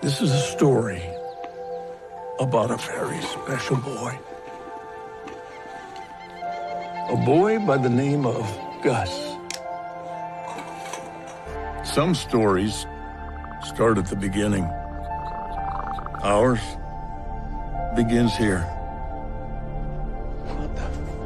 This is a story about a very special boy. A boy by the name of Gus. Some stories start at the beginning. Ours begins here. What the?